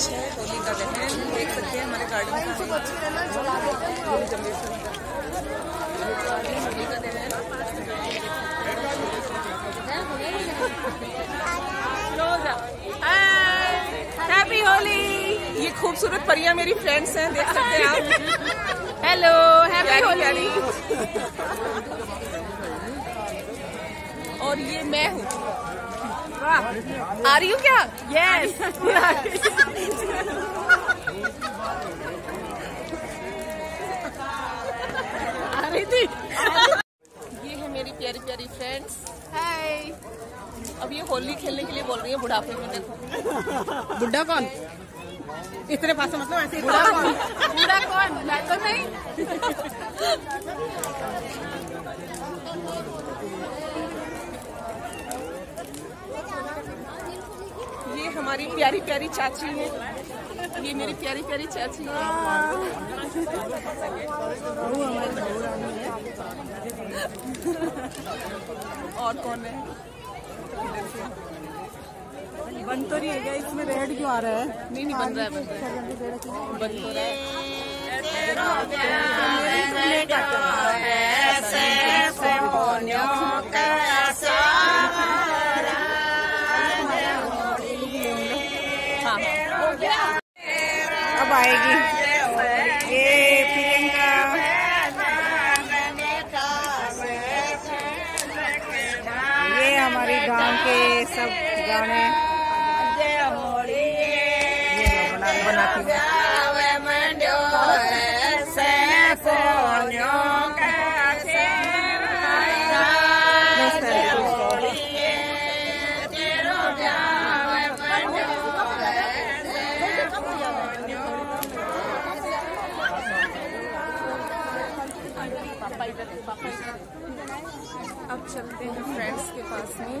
Match है होली का दहन देख सकते हैं हमारे गार्डन का होली का। दिन हैप्पी होली ये खूबसूरत परियाँ मेरी फ्रेंड्स हैं देख सकते हैं आप। हेलो हैप्पी होली और ये मैं हूँ। आ रही हूँ क्या? यस आ रही थी ये है मेरी प्यारी प्यारी फ्रेंड्स हाय अब ये होली खेलने के लिए बोल रही है बुढ़ापे में देखो। बुढ़ा कौन? इतने पास मतलब ऐसे बुढ़ा कौन? बुढ़ा कौन? मैं तो नहीं ये हमारी प्यारी प्यारी चाची है। ये मेरी प्यारी प्यारी चाची है। और कौन है? बन तो नहीं है क्या? इसमें रेड क्यों आ रहा है? नहीं नहीं बन रहा है बन रहा है। बन हो। रहा है। अब आएगी। ये प्रियंका। ये हमारे गाँव के सब गाने। बनाती हैं। अब चलते हैं फ्रेंड्स के पास में।